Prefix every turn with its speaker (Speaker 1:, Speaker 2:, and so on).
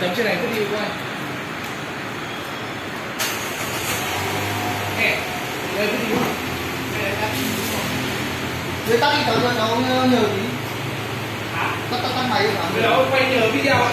Speaker 1: ấn trên này cứ đi qua nè đây cứ đi.
Speaker 2: Người tắt đi cho nó nhờ tí
Speaker 1: hả?
Speaker 2: Tắt tắt tắt máy hả?
Speaker 1: Người đó quay nhờ video ạ